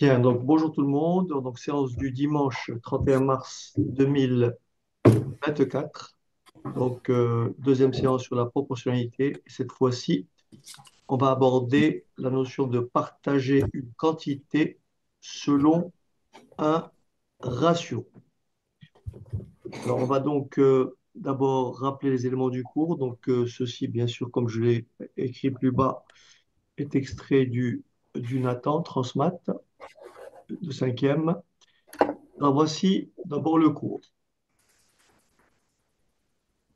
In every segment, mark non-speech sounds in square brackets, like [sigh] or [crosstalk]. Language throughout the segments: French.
Bien, donc bonjour tout le monde. Donc séance du dimanche 31 mars 2024. Donc euh, deuxième séance sur la proportionnalité. Cette fois-ci, on va aborder la notion de partager une quantité selon un ratio. Alors on va donc euh, d'abord rappeler les éléments du cours. Donc euh, ceci, bien sûr, comme je l'ai écrit plus bas, est extrait du, du Nathan Transmat de cinquième. Alors voici d'abord le cours.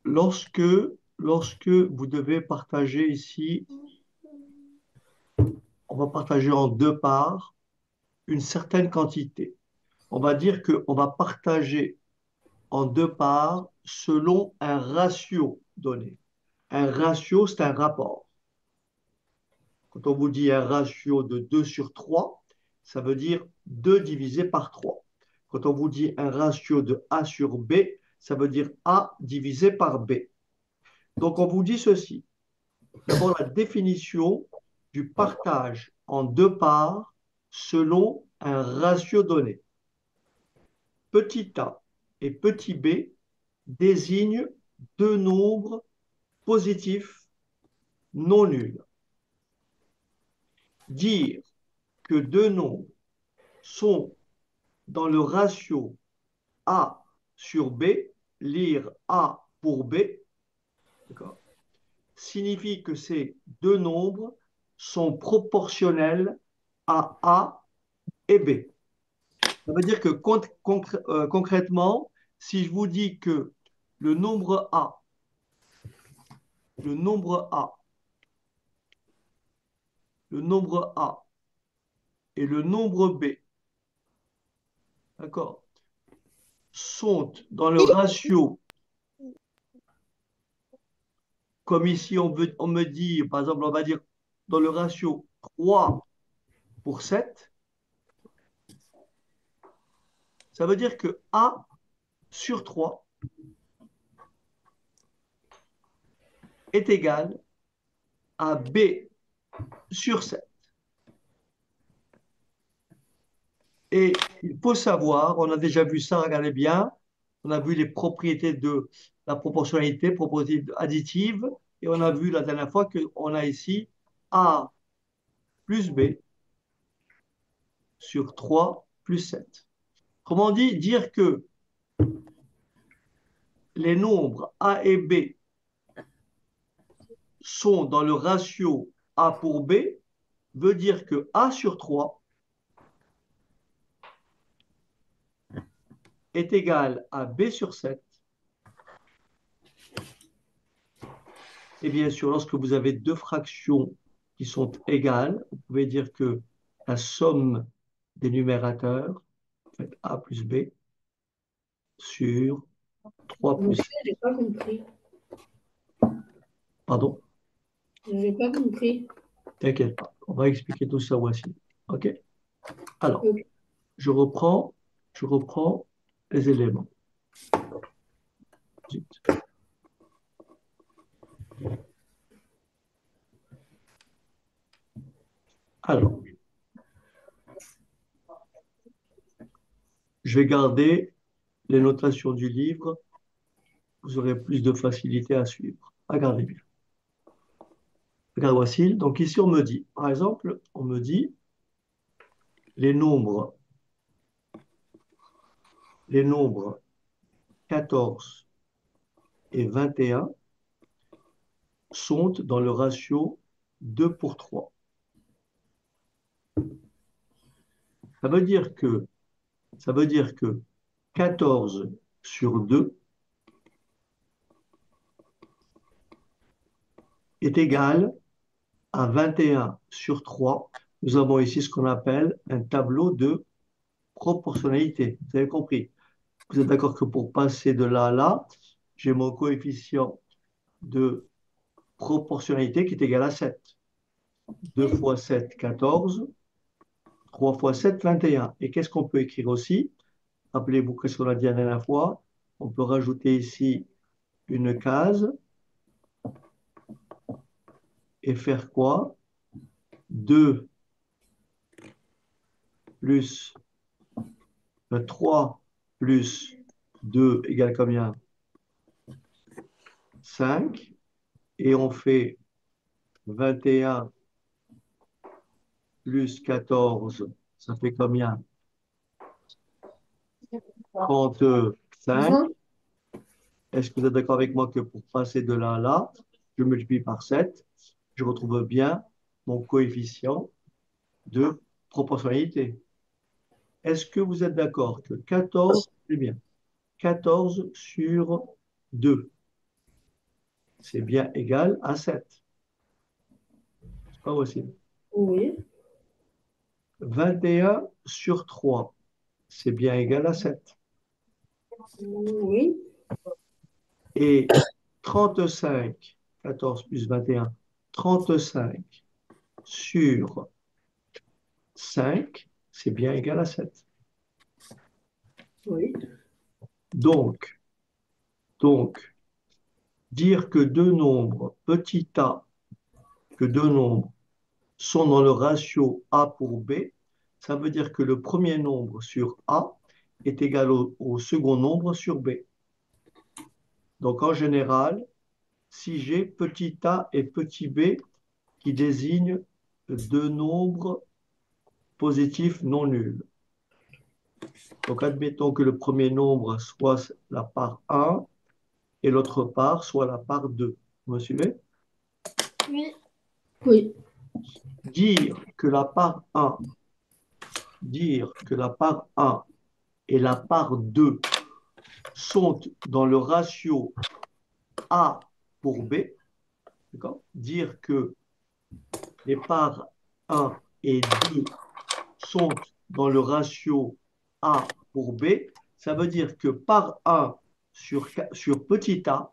Lorsque, lorsque vous devez partager ici, on va partager en deux parts une certaine quantité. On va dire qu'on va partager en deux parts selon un ratio donné. Un ratio, c'est un rapport. Quand on vous dit un ratio de 2 sur 3, ça veut dire 2 divisé par 3. Quand on vous dit un ratio de A sur B, ça veut dire A divisé par B. Donc on vous dit ceci. D'abord la définition du partage en deux parts selon un ratio donné. Petit a et petit b désignent deux nombres positifs non nuls. Dire que deux nombres sont dans le ratio A sur B, lire A pour B, signifie que ces deux nombres sont proportionnels à A et B. Ça veut dire que euh, concrètement, si je vous dis que le nombre A, le nombre A, le nombre A et le nombre B, d'accord, sont dans le ratio, comme ici on, veut, on me dit, par exemple, on va dire dans le ratio 3 pour 7, ça veut dire que A sur 3 est égal à B sur 7. Et il faut savoir, on a déjà vu ça, regardez bien, on a vu les propriétés de la proportionnalité, propriétés additives, et on a vu la dernière fois qu'on a ici A plus B sur 3 plus 7. Comment dit Dire que les nombres A et B sont dans le ratio A pour B veut dire que A sur 3 est égal à B sur 7. Et bien sûr, lorsque vous avez deux fractions qui sont égales, vous pouvez dire que la somme des numérateurs, fait A plus B, sur 3 plus... Je n'ai pas compris. Pardon? Je n'ai pas compris. T'inquiète pas, on va expliquer tout ça voici. OK? Alors, je reprends, je reprends les éléments. Alors, je vais garder les notations du livre. Vous aurez plus de facilité à suivre. Regardez bien. Regarde voici. Donc ici, on me dit, par exemple, on me dit les nombres les nombres 14 et 21 sont dans le ratio 2 pour 3. Ça veut dire que, ça veut dire que 14 sur 2 est égal à 21 sur 3. Nous avons ici ce qu'on appelle un tableau de proportionnalité. Vous avez compris vous êtes d'accord que pour passer de là à là, j'ai mon coefficient de proportionnalité qui est égal à 7. 2 fois 7, 14. 3 fois 7, 21. Et qu'est-ce qu'on peut écrire aussi? Rappelez-vous ce qu'on a dit la dernière fois. On peut rajouter ici une case et faire quoi? 2 plus 3 plus 2 égale combien? 5. Et on fait 21 plus 14, ça fait combien? 35. Est-ce que vous êtes d'accord avec moi que pour passer de là à là, je multiplie par 7, je retrouve bien mon coefficient de proportionnalité? Est-ce que vous êtes d'accord que 14, c'est bien, 14 sur 2, c'est bien égal à 7 C'est pas possible. Oui. 21 sur 3, c'est bien égal à 7. Oui. Et 35, 14 plus 21, 35 sur 5, c'est bien égal à 7. Oui. Donc, donc, dire que deux nombres petit a, que deux nombres sont dans le ratio a pour b, ça veut dire que le premier nombre sur a est égal au, au second nombre sur b. Donc en général, si j'ai petit a et petit b qui désignent deux nombres positifs non nuls. Donc admettons que le premier nombre soit la part 1 et l'autre part soit la part 2. Vous me suivez? Oui. Oui. Dire que la part 1, dire que la part 1 et la part 2 sont dans le ratio A pour B, dire que les parts 1 et 2 sont dans le ratio A pour B, ça veut dire que part 1 sur, sur petit a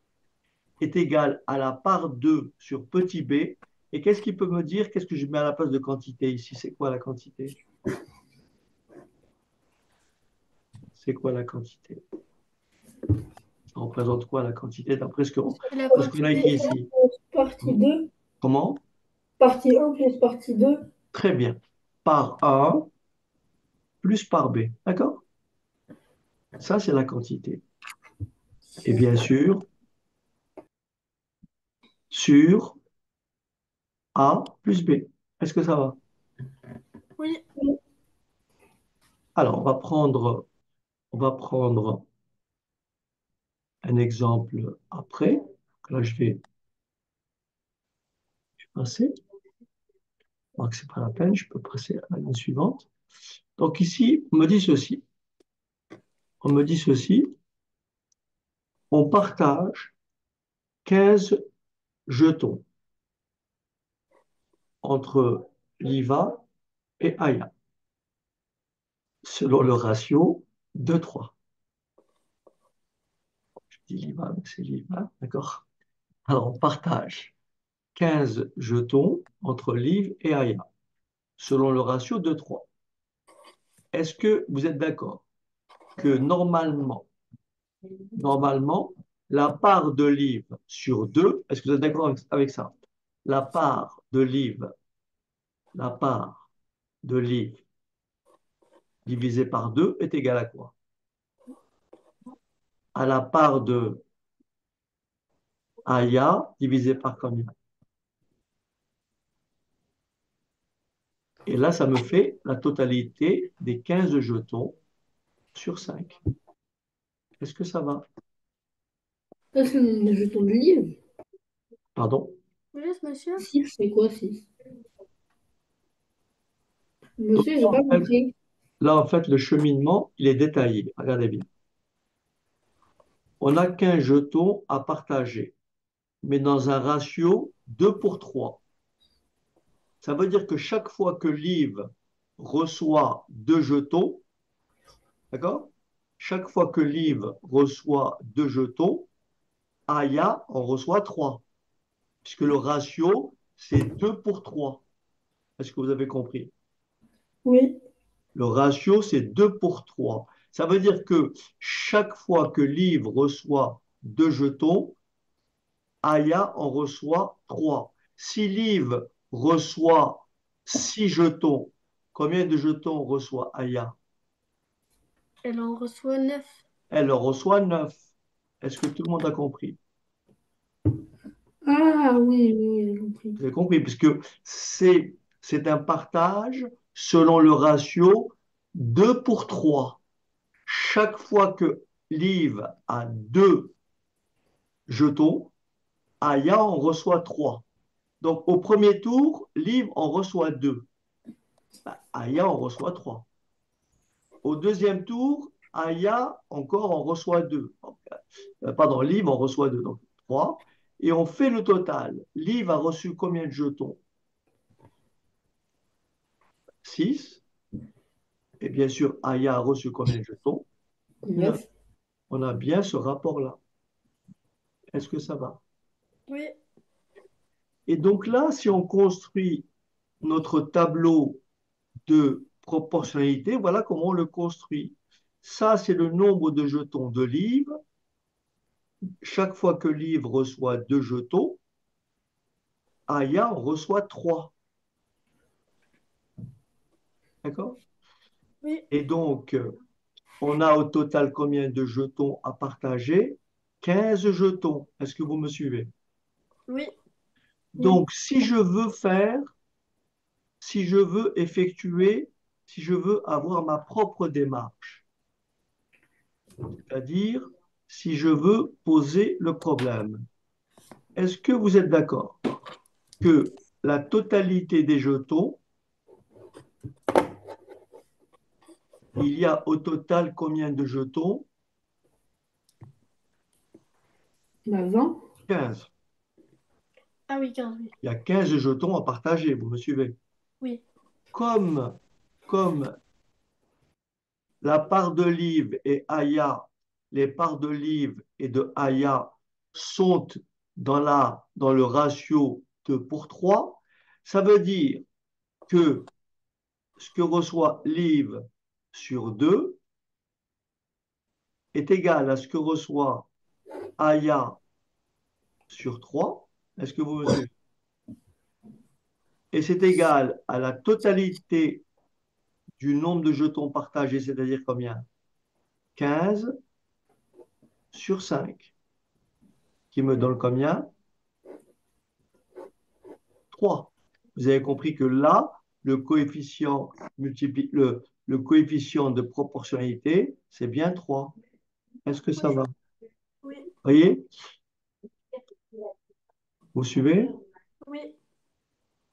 est égal à la part 2 sur petit b. Et qu'est-ce qu'il peut me dire? Qu'est-ce que je mets à la place de quantité ici? C'est quoi la quantité? C'est quoi la quantité? Ça représente quoi la quantité d'après ce qu'on qu a écrit ici? Partie 2. Comment? Partie 1 plus partie 2. Très bien. Par 1 plus par B. D'accord? Ça, c'est la quantité. Et bien sûr, sur A plus B. Est-ce que ça va? Oui. Alors, on va prendre, on va prendre un exemple après. Là, je vais, je vais passer. Je crois que ce n'est pas la peine, je peux passer à la ligne suivante. Donc ici, on me dit ceci. On me dit ceci. On partage 15 jetons entre l'IVA et Aya, selon le ratio 2-3. Je dis l'IVA, mais c'est l'IVA, d'accord Alors, on partage 15 jetons entre Liv et Aya, selon le ratio 2-3. Est-ce que vous êtes d'accord que normalement, normalement, la part de livre sur 2, est-ce que vous êtes d'accord avec ça? La part de livre, la part de livre divisé par 2 est égale à quoi? À la part de Aya divisé par combien Et là, ça me fait la totalité des 15 jetons sur 5. Est-ce que ça va? Est-ce que des jetons de livre Pardon? Oui, monsieur. 6, c'est quoi 6 Monsieur, j'ai pas en fait- compris. Là, en fait, le cheminement, il est détaillé. Regardez bien. On n'a qu'un jeton à partager, mais dans un ratio 2 pour 3. Ça veut dire que chaque fois que Liv reçoit deux jetons, d'accord Chaque fois que Liv reçoit deux jetons, Aya en reçoit 3. Puisque le ratio, c'est 2 pour 3. Est-ce que vous avez compris? Oui. Le ratio, c'est 2 pour 3. Ça veut dire que chaque fois que Liv reçoit deux jetons, Aya en reçoit 3. Si Liv reçoit 6 jetons, Combien de jetons reçoit Aya? Elle en reçoit 9. Elle en reçoit 9. Est-ce que tout le monde a compris? Ah oui, oui, j'ai compris. Vous avez compris, puisque c'est c'est un partage selon le ratio 2 pour 3. Chaque fois que Liv a deux jetons, Aya en reçoit 3. Donc au premier tour, Liv en reçoit 2. Aya en reçoit 3. Au deuxième tour, Aya encore en reçoit 2. Pardon, Liv en reçoit 2, donc 3. Et on fait le total. Liv a reçu combien de jetons? 6. Et bien sûr, Aya a reçu combien de jetons? Neuf. On a bien ce rapport-là. Est-ce que ça va? Oui. Et donc là, si on construit notre tableau de proportionnalité, voilà comment on le construit. Ça, c'est le nombre de jetons de livres. Chaque fois que livre reçoit deux jetons, Aya en reçoit trois. D'accord? Oui. Et donc, euh, on a au total combien de jetons à partager? 15 jetons. Est-ce que vous me suivez? Oui. Donc, si je veux faire, si je veux effectuer, si je veux avoir ma propre démarche, c'est-à-dire si je veux poser le problème, est-ce que vous êtes d'accord que la totalité des jetons, il y a au total combien de jetons? Bah, 20. 15. Ah oui, 15, oui. Il y a 15 jetons à partager, vous me suivez? Oui. Comme, comme la part de Liv et Aya, les parts de Liv et de Aya sont dans, la, dans le ratio 2 pour 3, ça veut dire que ce que reçoit Liv sur 2 est égal à ce que reçoit Aya sur 3. Est-ce que vous me suivez? Et c'est égal à la totalité du nombre de jetons partagés, c'est-à-dire combien? 15 sur 5, qui me donne combien? 3. Vous avez compris que là, le coefficient, multipli le, le coefficient de proportionnalité, c'est bien 3. Est-ce que ça Oui. va? Oui. voyez? Vous suivez? Oui.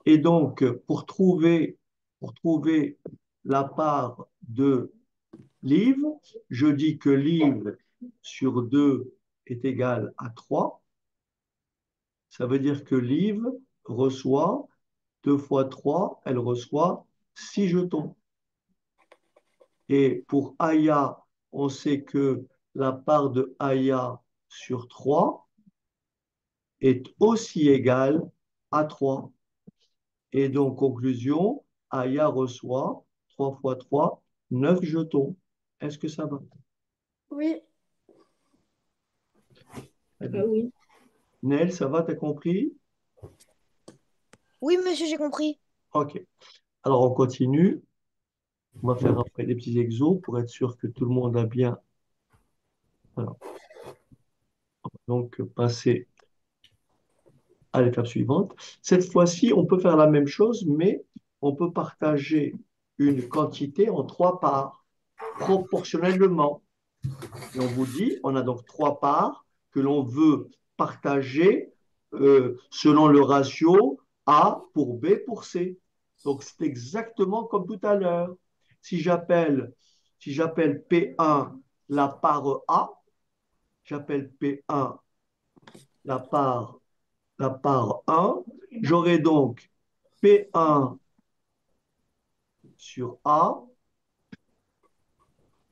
Et donc, pour trouver, pour trouver la part de livre, je dis que livre sur 2 est égal à 3. Ça veut dire que livre reçoit 2 fois 3, elle reçoit 6 jetons. Et pour Aya, on sait que la part de Aya sur 3 est aussi égale à 3. Et donc, conclusion, Aya reçoit 3 fois 3, 9 jetons. Est-ce que ça va? Oui. Ah oui. Nel, ça va, t'as compris? Oui, monsieur, j'ai compris. Ok. Alors, on continue. On va faire après des petits exos pour être sûr que tout le monde a bien. Voilà. On va Donc, passer à l'étape suivante. Cette fois-ci, on peut faire la même chose, mais on peut partager une quantité en trois parts, proportionnellement. Et on vous dit, on a donc trois parts que l'on veut partager euh, selon le ratio A pour B pour C. Donc, c'est exactement comme tout à l'heure. Si j'appelle si j'appelle P1 la part A, j'appelle P1 la part, la part 1, j'aurai donc P1 sur A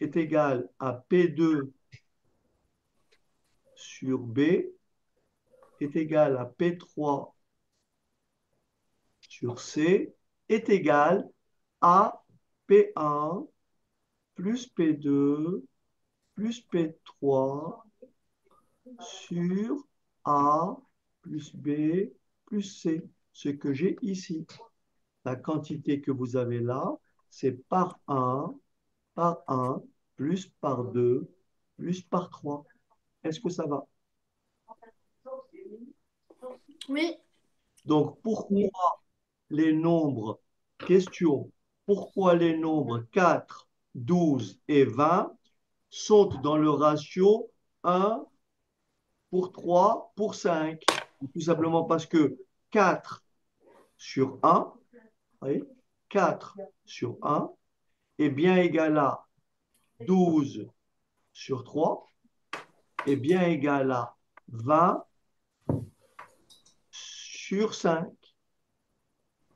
est égal à P2 sur B est égal à P3 sur C est égal à P1 plus P2 plus P3 sur A plus B plus C, ce que j'ai ici. La quantité que vous avez là, c'est par 1, par 1, plus par 2, plus par 3. Est-ce que ça va? Oui. Donc, pourquoi les nombres, question, pourquoi les nombres 4, 12 et 20 sont dans le ratio 1 pour 3 pour 5? Tout simplement parce que 4 sur 1, oui, 4 sur 1 est bien égal à 12 sur 3 est bien égal à 20 sur 5.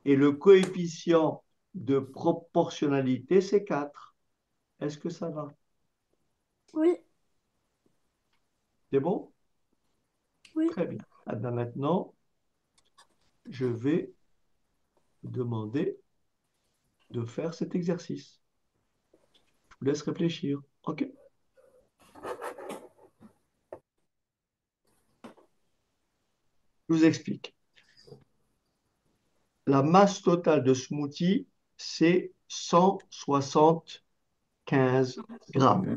Et le coefficient de proportionnalité, c'est 4. Est-ce que ça va? Oui. C'est bon? Oui. Très bien. Ah ben maintenant, je vais demander de faire cet exercice. Je vous laisse réfléchir. OK? Je vous explique. La masse totale de smoothie, c'est 175 grammes.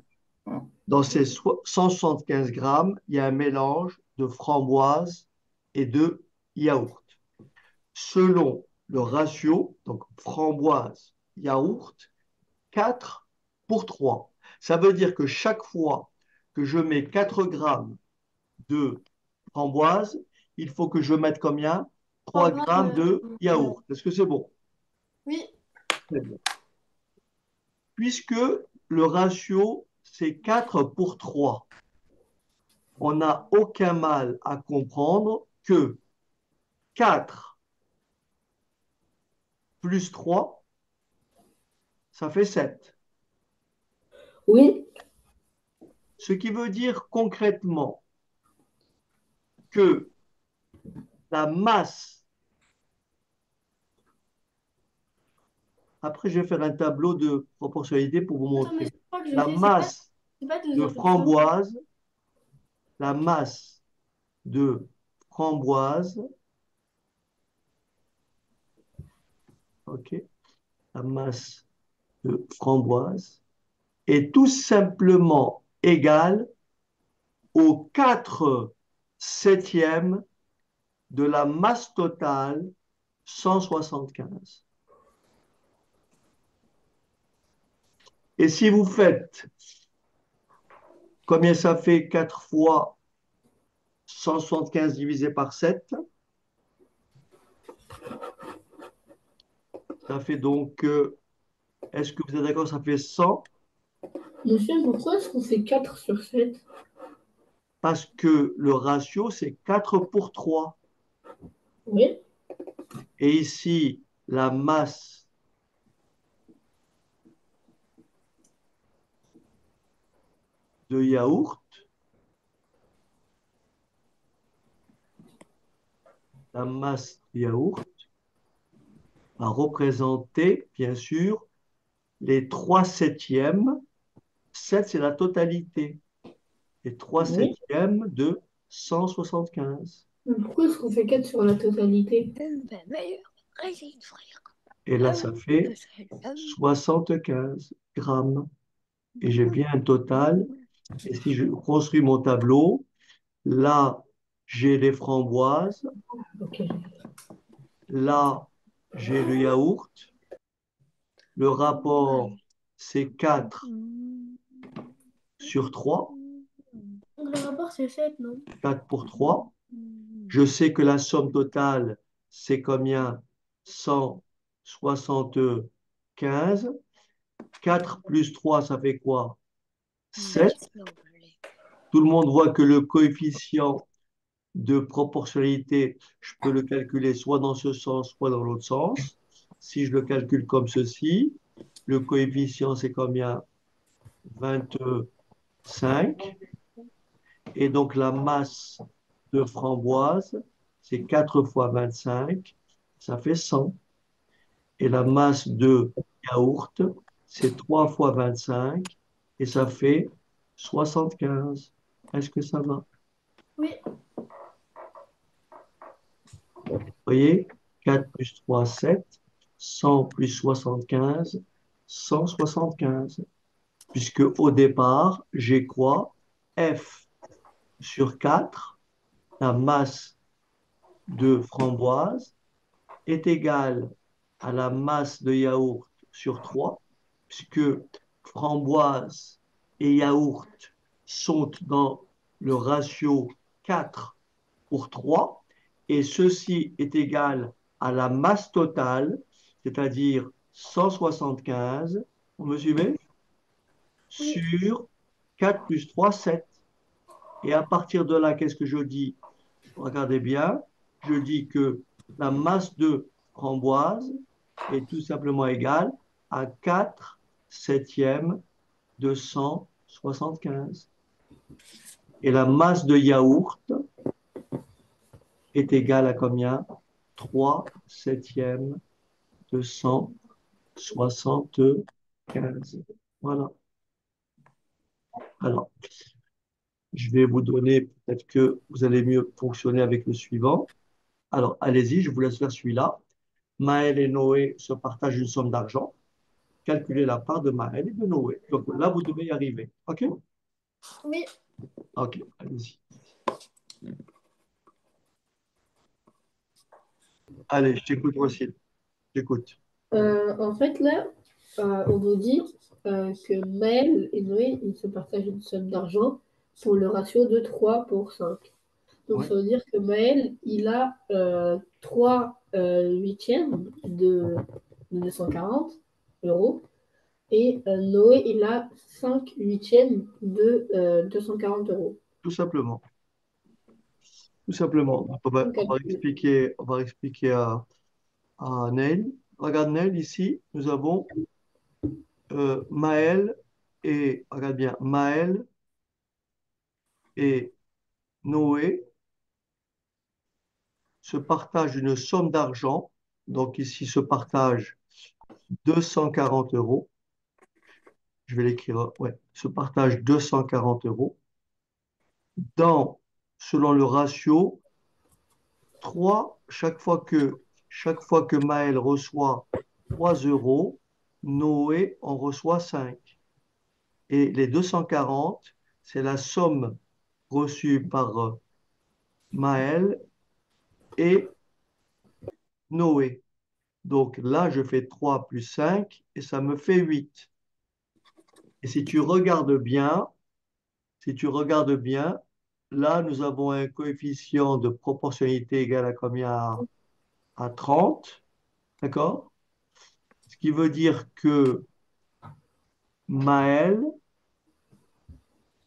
Dans ces so- 175 grammes, il y a un mélange de framboise et de yaourt. Selon le ratio, donc framboise, yaourt, 4 pour 3. Ça veut dire que chaque fois que je mets 4 grammes de framboise, il faut que je mette combien? 3 Trois grammes de de- yaourt. Est-ce que c'est bon? Oui. Très bien. Puisque le ratio, c'est 4 pour 3, on n'a aucun mal à comprendre que 4 plus 3, ça fait 7. Oui, Ce qui veut dire concrètement que la masse, après je vais faire un tableau de proportionnalité pour vous montrer. La masse pas, de framboise, la masse de framboise, ok, la masse de framboise est tout simplement égale aux 4 septièmes de la masse totale 175. Et si vous faites combien ça fait 4 fois 175 divisé par 7 Ça fait donc, euh, est-ce que vous êtes d'accord, ça fait 100 monsieur, pourquoi est-ce qu'on fait 4 sur 7? parce que le ratio, c'est 4 pour 3. Oui, Et ici, la masse de yaourt, la masse de yaourt va représenter, bien sûr, les 3 septièmes. 7, c'est la totalité. Les 3 Oui. septièmes de 175. mais pourquoi est-ce qu'on fait 4 sur la totalité? Et là, ça fait 75 grammes. Et j'ai bien un total. Et si je construis mon tableau, là, j'ai les framboises, là, j'ai le yaourt. Le rapport, c'est 4 sur 3, Donc le rapport, c'est 7, non? 4 pour 3. Je sais que la somme totale, c'est combien? 175. 4 plus 3, ça fait quoi? 7. Tout le monde voit que le coefficient de proportionnalité, je peux le calculer soit dans ce sens, soit dans l'autre sens. Si je le calcule comme ceci, le coefficient, c'est combien? 25. Et donc la masse de framboise, c'est 4 fois 25, ça fait 100. Et la masse de yaourt, c'est 3 fois 25, et ça fait 75. Est-ce que ça va? Oui. Vous voyez? 4 plus 3, 7. 100 plus 75, 175. Puisque au départ, j'ai quoi? F sur 4, la masse de framboise, est égale à la masse de yaourt sur 3, puisque framboise et yaourt sont dans le ratio 4 pour 3, et ceci est égal à la masse totale, c'est-à-dire 175, vous me suivez Sur 4 plus 3, 7. Et à partir de là, qu'est-ce que je dis? Regardez bien, je dis que la masse de framboise est tout simplement égale à 4 septièmes de 175. Et la masse de yaourt est égale à combien? 3 septièmes de 175. Voilà. Alors, je vais vous donner, peut-être que vous allez mieux fonctionner avec le suivant. Alors, allez-y, je vous laisse faire celui-là. Maël et Noé se partagent une somme d'argent. Calculez la part de Maël et de Noé. Donc là, vous devez y arriver. OK? Oui. OK, allez-y. Allez, je t'écoute, Rosine. J'écoute. Euh, en fait, là, euh, on nous dit euh, que Maël et Noé, ils se partagent une somme d'argent pour le ratio de 3 pour 5. Donc, Ouais. ça veut dire que Maël, il a euh, 3 euh, huitièmes de, de 240 euros et euh, Noé, il a 5 huitièmes de euh, 240 euros. Tout simplement. Tout simplement. On va, on va expliquer, on va expliquer à, à Neil. Regarde Neil, ici, nous avons euh, Maël et, regarde bien, Maël et Noé se partagent une somme d'argent. Donc ici se partagent 240 euros. Je vais l'écrire, ouais, se partagent 240 euros. Dans, selon le ratio, 3, chaque fois que, chaque fois que Maël reçoit 3 euros, Noé en reçoit 5. Et les 240, c'est la somme reçue par euh, Maël et Noé. Donc là, je fais 3 plus 5 et ça me fait 8. Et si tu regardes bien, si tu regardes bien, là, nous avons un coefficient de proportionnalité égal à combien? À 30. D'accord? Ce qui veut dire que Maël,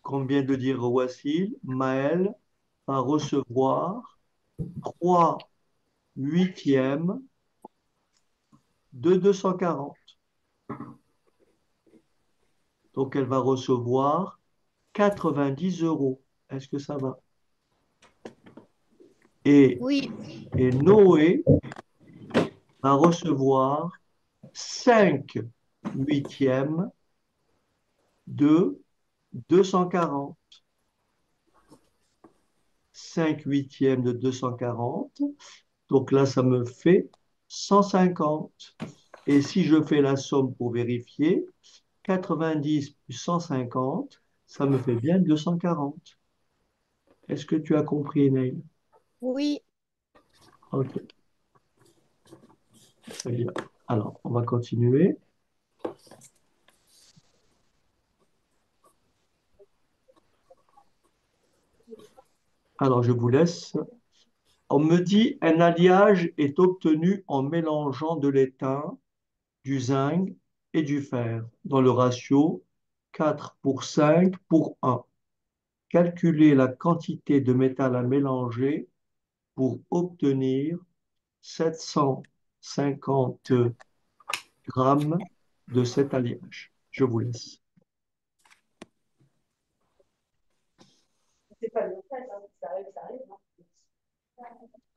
comme vient de dire Wassil, Maël va recevoir 3 huitièmes de 240. Donc, elle va recevoir 90 euros. Est-ce que ça va? Et, Oui. et Noé va recevoir 5 huitièmes de 240. 5 huitièmes de 240. Donc là, ça me fait 150. Et si je fais la somme pour vérifier, 90 plus 150, ça me fait bien 240. Est-ce que tu as compris, Neil? Oui. Ok. Très bien. Alors, on va continuer. Alors, je vous laisse. On me dit un alliage est obtenu en mélangeant de l'étain, du zinc et du fer dans le ratio 4 pour 5 pour 1. Calculez la quantité de métal à mélanger pour obtenir 750 grammes de cet alliage. Je vous laisse le fait, hein. ça arrive, ça arrive. Hein. Genre, sur l'économique, non.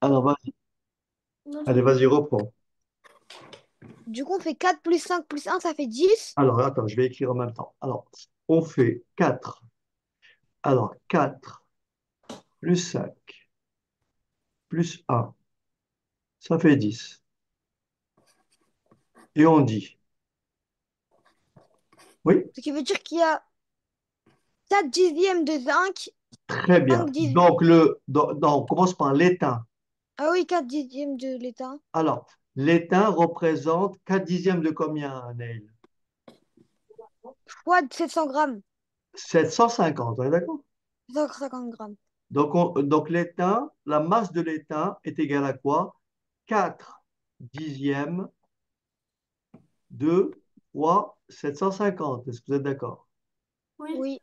Alors, vas-y. Non, Allez, vas-y, reprends. Du coup, on fait 4 plus 5 plus 1, ça fait 10. Alors, attends, je vais écrire en même temps. Alors, on fait 4. Alors, 4 plus 5 plus 1 Ça fait 10. Et on dit. Oui, Ce qui veut dire qu'il y a 4 dixièmes de zinc. très bien. Donc, le, donc, donc, on commence par l'étain. Ah oui, 4 dixièmes de l'étain. Alors, l'étain représente 4 dixièmes de combien, Neil? Fois de 700 grammes. 750, on est d'accord? 150 grammes. Donc, on- donc l'étain, la masse de l'étain est égale à quoi? 4 dixièmes de fois 750. Est-ce que vous êtes d'accord? Oui.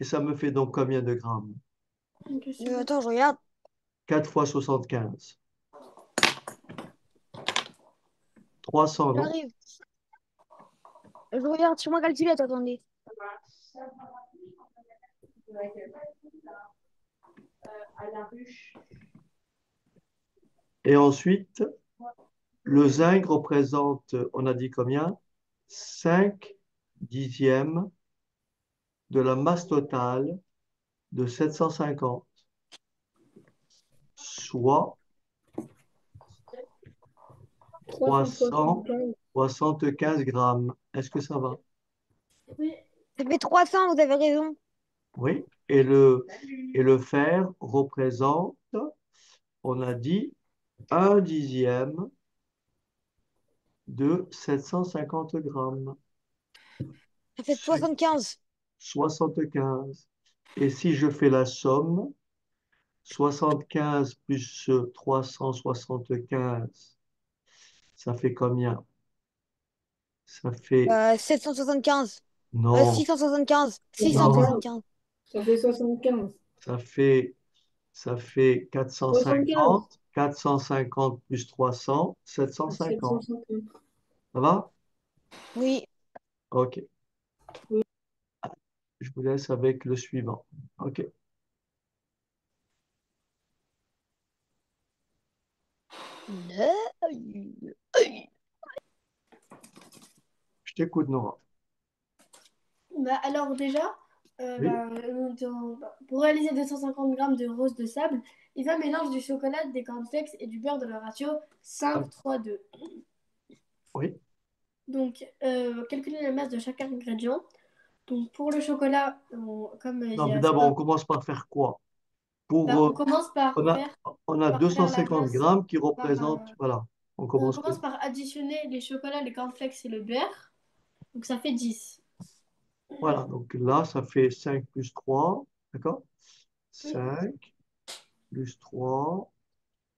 Et ça me fait donc combien de grammes? Euh, attends, je regarde. 4 fois 75. 300, non? J'arrive. Je regarde sur ma calculette, attendez. à la ruche. Et ensuite, le zinc représente, on a dit combien? 5 dixièmes de la masse totale de 750, soit 375. 75 grammes. Est-ce que ça va? Oui. Ça fait 300, vous avez raison. Oui. Et le, et le fer représente, on a dit, un dixième de 750 grammes. Ça fait 75. 75. Et si je fais la somme, 75 plus 375, ça fait combien? Ça fait... Euh, 775. Euh, Non, 675. 675. Ça fait 75. ça fait, ça fait 450. 450 plus 300, 750. 750. Ça va? Oui. OK. Je vous laisse avec le suivant. OK. Je t'écoute, Nora. Bah, alors déjà, euh, Oui. bah, dans- bah, pour réaliser 250 grammes de rose de sable, il va mélanger du chocolat, des cornflakes et du beurre dans le ratio 5, 3, 2. Oui. Donc, euh, calculer la masse de chaque ingrédient. Donc, pour le chocolat, on- comme euh, Non, mais d'abord, on commence par faire quoi? Pour, bah, on euh, commence par on a, faire, on a par faire la 250 masse grammes qui par, représentent, euh, voilà, on on commence par, additionner les chocolats, les cornflakes et le beurre. Donc, ça fait 10. voilà, donc là, ça fait 5 plus 3, d'accord? Oui. 5 plus 3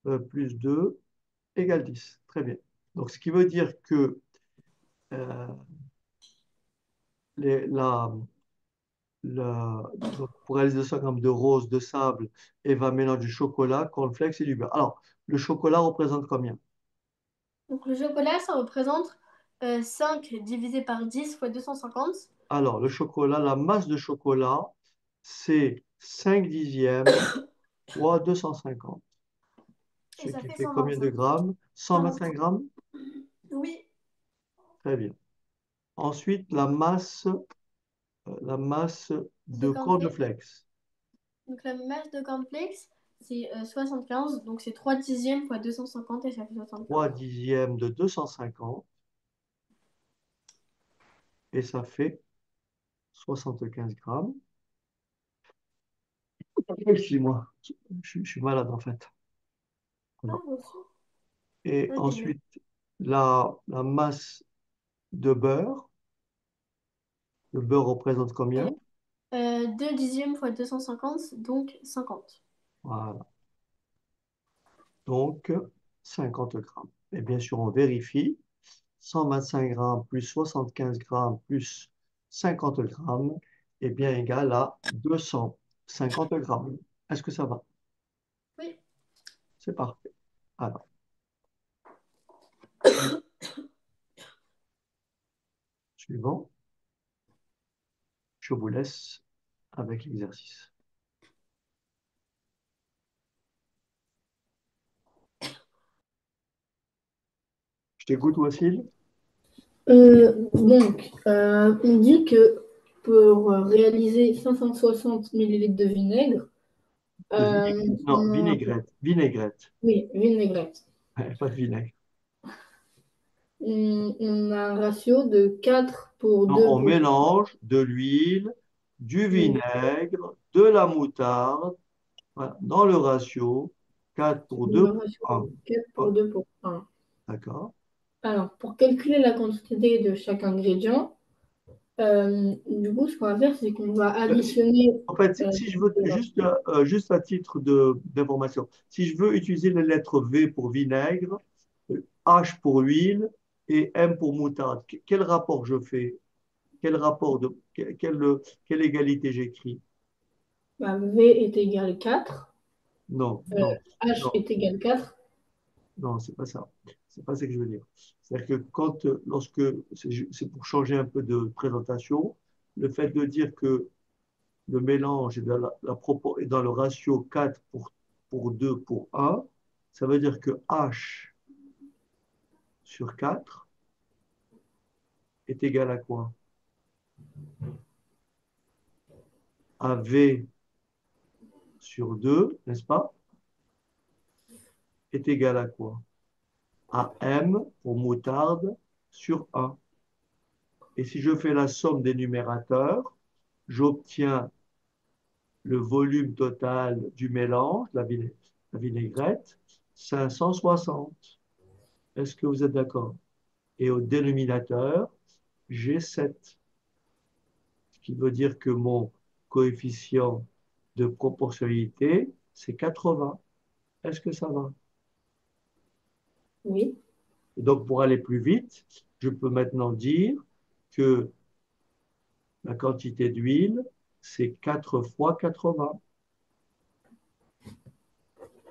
euh, plus 2 égale 10. Très bien. Donc, ce qui veut dire que euh, les- la, la- pour réaliser 200 grammes de rose, de sable, Eva mélange du chocolat, cornflakes et du beurre. Alors, le chocolat représente combien? Donc, le chocolat, ça représente euh, 5 divisé par 10 fois 250. Alors, le chocolat, la masse de chocolat, c'est 5 dixièmes [coughs] fois 250. Ce Et ça qui fait fait combien de 125. grammes? 125 grammes? Oui. Très bien. Ensuite, la masse, euh, la masse de cornflakes. Donc la masse de cornflakes, c'est euh, 75. Donc c'est 3 dixièmes fois 250 et ça fait 75. 3 dixièmes de 250. Et ça fait 75 grammes. Excuse-moi, je, je suis malade en fait. Ah. Et Ok. ensuite, la, la masse de beurre. Le beurre représente combien? Euh, 2 dixièmes fois 250, donc 50. Voilà. Donc, 50 grammes. Et bien sûr, on vérifie. 125 grammes plus 75 grammes plus 50 grammes est bien égal à 250 grammes. Est-ce que ça va? Oui. C'est parfait. Alors. [coughs] Suivant. Je vous laisse avec l'exercice. Je t'écoute, Wassil? Euh, donc, euh, on dit que pour réaliser 560 ml de vinaigre, euh, non, vinaigrette. Vinaigrette. Oui, vinaigrette. Pas de vinaigre. On, on a un ratio de 4 pour Non, 2 on mélange de l'huile, du vinaigre, de la moutarde, voilà, dans le ratio 4 pour 2 le pour ratio 1. 4 pour 2 pour 1. D'accord? Alors, pour calculer la quantité de chaque ingrédient, euh, du coup, ce qu'on va faire, c'est qu'on va additionner. En fait, si, Euh, si je veux, juste, euh, juste à titre de, d'information, si je veux utiliser les lettres V pour vinaigre, euh, H pour huile et M pour moutarde, que- quel rapport je fais? Quel rapport de, que- quelle, quelle égalité j'écris? bah, V est égal 4, Non, Euh, non, H Non. est égal 4. non, c'est pas ça. C'est pas ça que je veux dire. C'est-à-dire que quand, euh, lorsque, c'est pour changer un peu de présentation, le fait de dire que le mélange est dans, la, la propor- est dans le ratio 4 pour, pour 2 pour 1, ça veut dire que H sur 4 est égal à quoi? À V sur 2, n'est-ce pas? Est égal à quoi? À M pour moutarde sur 1. Et si je fais la somme des numérateurs, j'obtiens le volume total du mélange, la, vina- la vinaigrette, 560. Est-ce que vous êtes d'accord? Et au dénominateur, j'ai 7. Ce qui veut dire que mon coefficient de proportionnalité, c'est 80. Est-ce que ça va? Oui. Et donc, pour aller plus vite, je peux maintenant dire que la quantité d'huile, c'est 4 fois 80,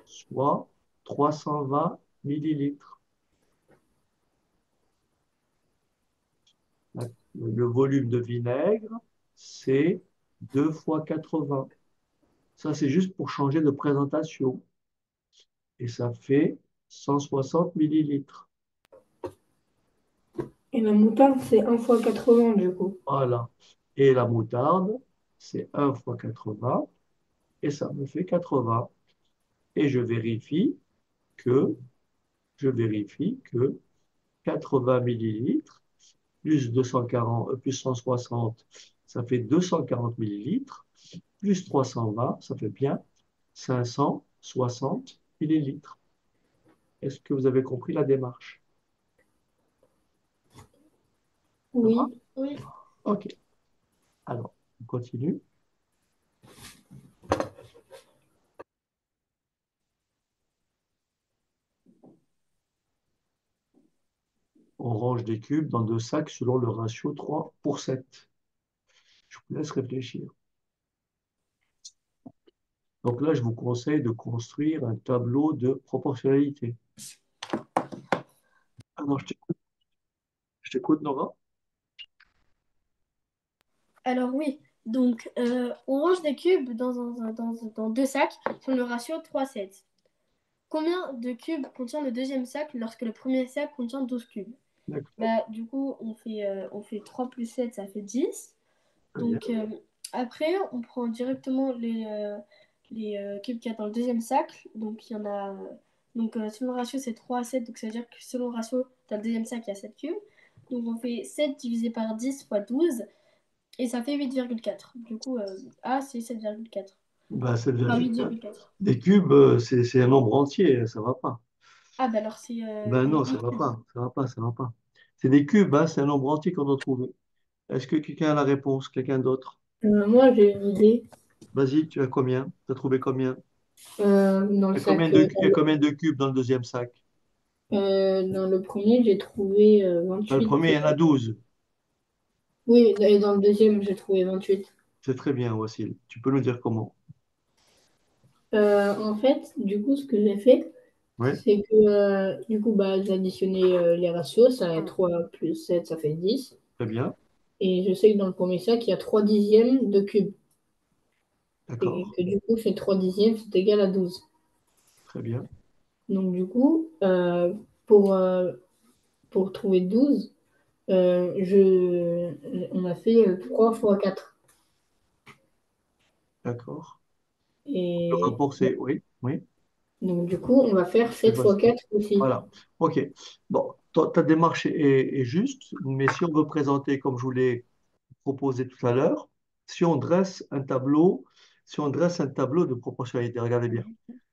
soit 320 millilitres. La- Le volume de vinaigre, c'est 2 fois 80. Ça, c'est juste pour changer de présentation. Et ça fait 160 millilitres. Et la moutarde, c'est 1 fois 80 du coup. Voilà. Et la moutarde, c'est 1 fois 80, et ça me fait 80. Et je vérifie que, je vérifie que 80 millilitres plus 240, euh, plus 160, ça fait 240 millilitres, plus 320, ça fait bien 560 millilitres. Est-ce que vous avez compris la démarche? Oui. Oui. OK. Alors, on continue. On range des cubes dans deux sacs selon le ratio 3 pour 7. Je vous laisse réfléchir. Donc là, je vous conseille de construire un tableau de proportionnalité. Non, je t'écoute. Nora. Alors oui, donc euh, on range des cubes dans deux sacs sur le ratio 3-7. Combien de cubes contient le deuxième sac lorsque le premier sac contient 12 cubes? Bah, du coup, on fait, euh, on fait 3 plus 7, ça fait 10. Très bien. Donc euh, après, on prend directement les, euh, les euh, cubes qu'il y a dans le deuxième sac. Donc il y en a... Donc euh, selon le ratio, c'est 3 à 7. Donc ça veut dire que selon le ratio, dans le deuxième sac, il y a 7 cubes. Donc on fait 7 divisé par 10 fois 12. Et ça fait 8,4. Du coup, euh, A, c'est 7,4. Bah, c'est Enfin, le- 8,4. Des cubes, c'est c'est un nombre entier, ça va pas. Ah, bah alors c'est... euh, Ben non, ça va pas, ça va pas, ça va pas. C'est des cubes, hein, c'est un nombre entier qu'on doit trouver. Est-ce que quelqu'un a la réponse? Quelqu'un d'autre? Euh, moi, j'ai une idée. Vas-y, tu as combien? Tu as trouvé combien? Euh, dans Il le y a sac, combien de, euh, il y a combien de cubes dans le deuxième sac? euh, dans le premier, j'ai trouvé euh, Dans le 28. premier, il y en a 12. Oui, et dans le deuxième, j'ai trouvé 28. C'est très bien, Wassil. Tu peux nous dire comment? Euh, en fait, du coup, ce que j'ai fait, Ouais. c'est que euh, du coup, bah, j'ai additionné euh, les ratios. Ça fait 3 plus 7, ça fait 10. Très bien, Et je sais que dans le premier sac, il y a 3 dixièmes de cube. Et d'accord, que du coup, ces 3 dixièmes, c'est égal à 12. très bien. Donc, du coup, euh, pour, euh, pour trouver 12, euh, je, on a fait euh, 3 fois 4. D'accord. Et Le rapport, c'est, oui, oui, Donc, du coup, on va faire 7 vois fois ça. 4 aussi. Voilà. OK. Bon, ta, démarche est, est juste, mais si on veut présenter, comme je vous l'ai proposé tout à l'heure, si on dresse un tableau, si on dresse un tableau de proportionnalité, regardez bien.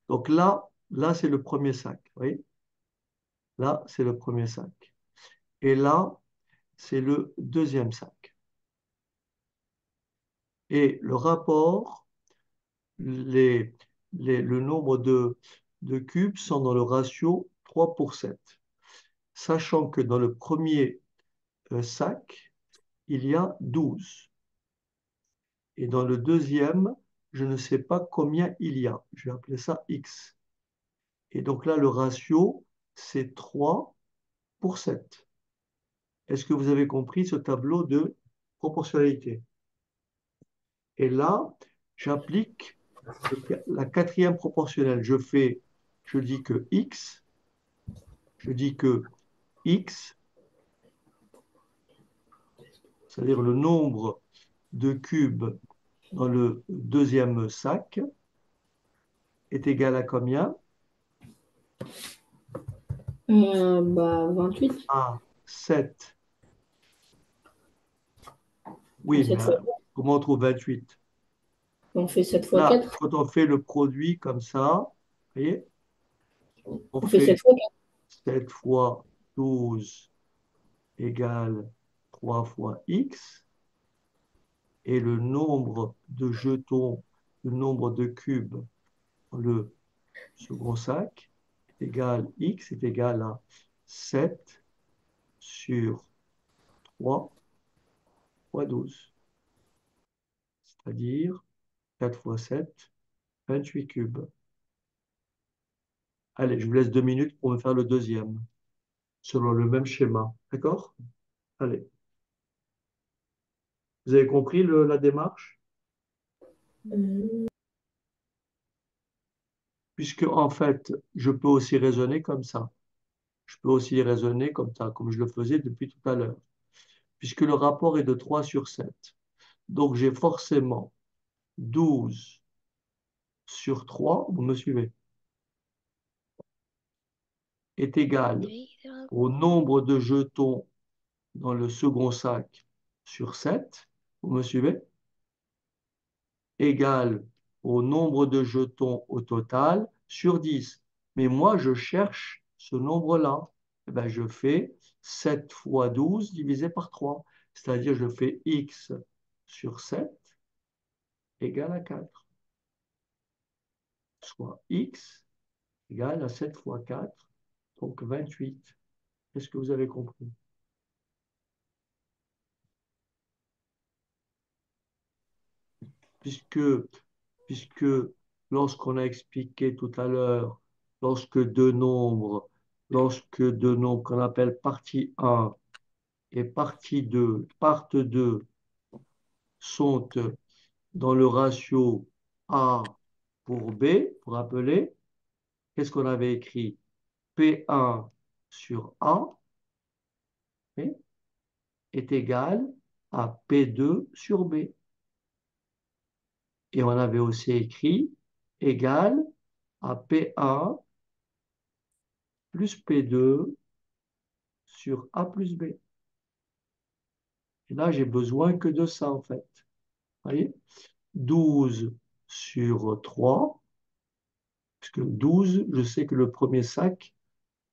Donc là, là, c'est le premier sac. Vous voyez? Là, c'est le premier sac. Et là, c'est le deuxième sac. Et le rapport, les, les- le nombre de, cubes sont dans le ratio 3 pour 7. Sachant que dans le premier euh, sac, il y a 12. Et dans le deuxième, je ne sais pas combien il y a. Je vais appeler ça X. Et donc là, le ratio, c'est 3 pour 7. Est-ce que vous avez compris ce tableau de proportionnalité? Et là, j'applique la quatrième proportionnelle. Je fais, je dis que X, je dis que X, c'est-à-dire le nombre de cubes dans le deuxième sac, est égal à combien? Euh, bah, 28. À 7. Oui, mais comment on trouve 28? On fait 7 fois Là, 4. quand on fait le produit comme ça, vous voyez, on On fait fait 7 fois 4. 7 fois 12 égale 3 fois x. Et le nombre de jetons, le nombre de cubes dans le second sac est égal, x est égal à 7 sur 3 fois 12. C'est-à-dire 4 fois 7, 28 cubes. Allez, je vous laisse deux minutes pour me faire le deuxième, selon le même schéma. D'accord? Allez. Vous avez compris la démarche? Puisque, en fait, je peux aussi raisonner comme ça. Je peux aussi raisonner comme ça, comme je le faisais depuis tout à l'heure. Puisque le rapport est de 3 sur 7. Donc, j'ai forcément 12 sur 3, vous me suivez, est égal au nombre de jetons dans le second sac sur 7, vous me suivez, égal au nombre de jetons au total sur 10. Mais moi, je cherche ce nombre-là. Eh ben, je fais 7 fois 12 divisé par 3. C'est-à-dire, je fais x sur 7 égale à 4. Soit x égale à 7 fois 4, donc 28. Est-ce que vous avez compris? Puisque, puisque lorsqu'on a expliqué tout à l'heure, lorsque deux nombres, lorsque deux nombres qu'on appelle partie 1 et partie 2, part 2 sont dans le ratio A pour B, pour rappeler, qu'est-ce qu'on avait écrit? P1 sur A est égal à P2 sur B. Et on avait aussi écrit égal à P1 plus P2 sur A plus B. Et là, j'ai besoin que de ça, en fait. Vous voyez? 12 sur 3, puisque 12, je sais que le premier sac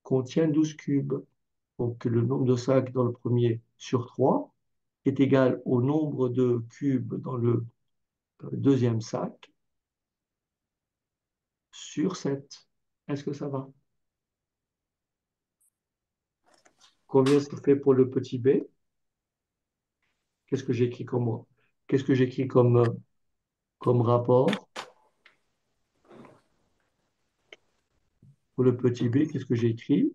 contient 12 cubes. Donc, le nombre de sacs dans le premier sur 3 est égal au nombre de cubes dans le deuxième sac sur 7. Est-ce que ça va? Combien ça fait pour le petit b? Qu'est-ce que j'écris comme, qu'est-ce que j'écris comme, comme rapport? Pour le petit b, qu'est-ce que j'écris?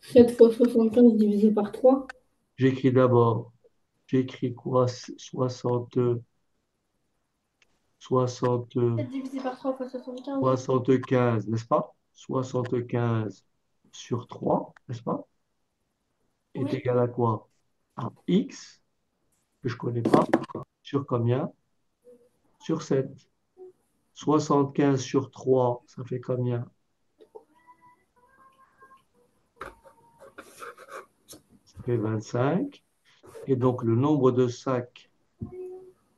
7 fois 75 divisé par 3. J'écris d'abord, j'écris quoi? 60, 60, 7 divisé par 3 fois 75. 75, n'est-ce pas? 75 sur 3, n'est-ce pas? Est Oui. égal à quoi? À x, que je ne connais pas, sur combien? Sur 7. 75 sur 3, ça fait combien? Ça fait 25. Et donc le nombre de sacs,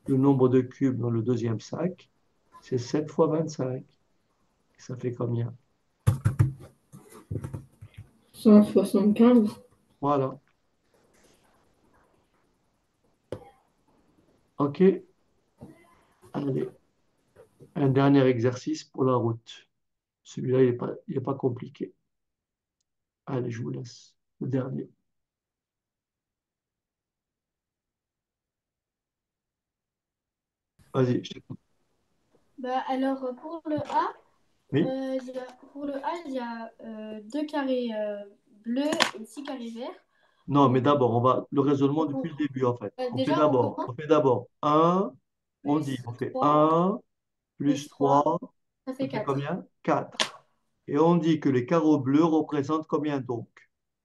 le nombre de cubes dans le deuxième sac, c'est 7 fois 25. Ça fait combien? 175. Voilà. OK. Allez. Un dernier exercice pour la route. Celui-là, il n'est pas, il est pas compliqué. Allez, je vous laisse. Le dernier. Vas-y, je t'écoute. Bah, alors, pour le A, Oui. euh, il y a- pour le A, il y a euh, deux carrés euh, bleus et six carrés verts. Non, mais d'abord, on va le raisonnement depuis le début, en fait. Euh, On déjà, fait d'abord, on fait d'abord 1, on dit, on fait trois, 1 plus plus 3, trois, ça fait fait 4. combien? 4. Et on dit que les carreaux bleus représentent combien donc?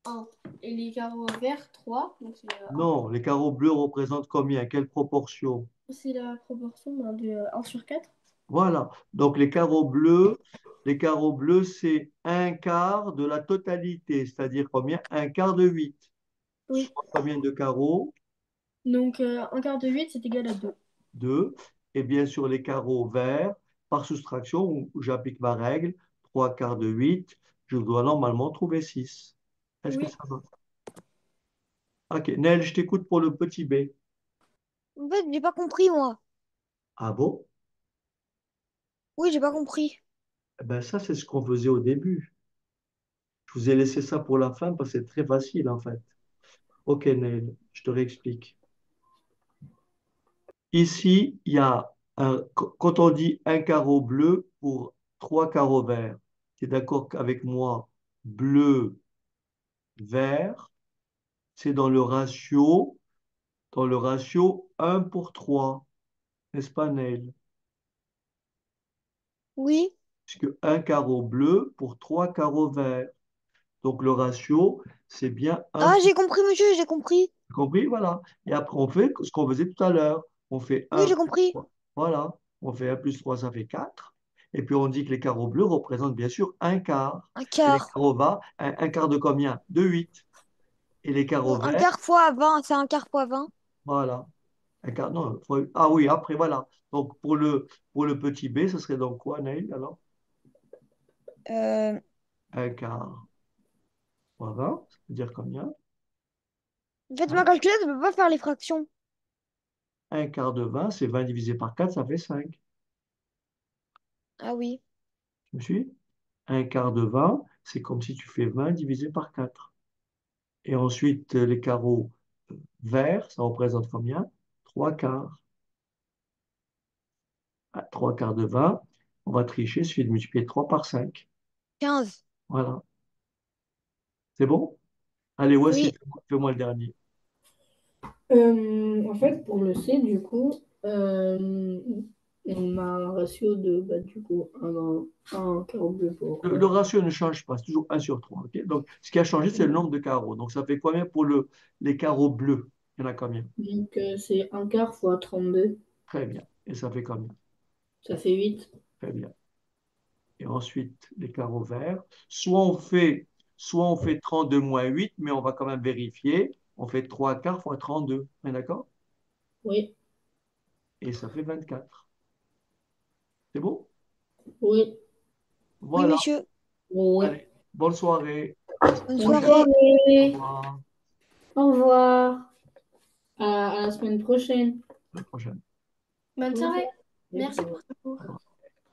1. Et les carreaux verts, 3. Donc, euh. Non, les carreaux bleus représentent combien? Quelle proportion? C'est la proportion de 1 sur 4. Voilà. Donc les carreaux bleus, les carreaux bleus, c'est un quart de la totalité, c'est-à-dire combien? Un quart de 8. Oui. Combien de carreaux? Donc, euh, un quart de 8, c'est égal à 2. 2. Et bien sûr, les carreaux verts, par soustraction, j'applique ma règle, 3 quarts de 8, je dois normalement trouver 6. Est-ce que ça va? Ok, Nel, je t'écoute pour le petit b. En fait, j'ai pas compris, moi. Ah bon? Oui, j'ai pas compris. Eh ben ça, c'est ce qu'on faisait au début. Je vous ai laissé ça pour la fin parce que c'est très facile en fait. Ok, Nel, je te réexplique. Ici, il y a un, quand on dit un carreau bleu pour trois carreaux verts, tu es d'accord avec moi? Bleu, vert, c'est dans le ratio, dans le ratio 1 pour 3, n'est-ce pas, Nel? Oui. Puisque un carreau bleu pour trois carreaux verts. Donc le ratio, c'est bien 1 Ah, j'ai compris, monsieur, j'ai compris. Vous compris? Voilà. Et après, on fait ce qu'on faisait tout à l'heure. On fait Oui, 1 j'ai plus compris. 3. Voilà. On fait 1 plus 3, ça fait 4. Et puis, on dit que les carreaux bleus représentent bien sûr un quart. Un Et les quart. carreaux bas, un, un quart de combien? De 8. Et les carreaux Non, un verts, quart fois 20, c'est un quart fois 20. voilà. Un quart, non, ah oui, après, voilà. Donc, pour le, pour le petit b, ce serait donc quoi, Neil, alors? Euh, Un quart fois 20, ça veut dire combien? En fait, ma calculette ne peut pas faire les fractions. Un quart de 20, c'est 20 divisé par 4, ça fait 5. Ah oui. Tu me suis? Un quart de 20, c'est comme si tu fais 20 divisé par 4. Et ensuite, les carreaux verts, ça représente combien? 3 quarts. Ah, 3 quarts de 20, on va tricher, il suffit de multiplier 3 par 5. 15. Voilà. C'est bon? Allez, voici, Oui. fais-moi- le dernier. Euh, en fait, pour le C, du coup, euh, on a un ratio de, bah, du coup, un, un carreau bleu pour... Le, le ratio ne change pas, c'est toujours 1 sur 3. ok? Donc, ce qui a changé, c'est le nombre de carreaux. Donc, ça fait combien pour le, les carreaux bleus? Il y en a combien? Donc, euh, c'est un quart fois 32. Très bien. Et ça fait combien? Ça fait 8. Très bien. Et ensuite, les carreaux verts. Soit on fait, soit on fait 32 moins 8, mais on va quand même vérifier. On fait 3 quarts fois 32. On est d'accord? Oui, Et ça fait 24. C'est bon? oui, Oui, Voilà. monsieur. oui. Allez, bonne soirée. Bonne Bonne soirée. Au revoir. Au revoir. À, à la semaine prochaine. À la prochaine. Bonne soirée. Merci. Merci pour ce cours.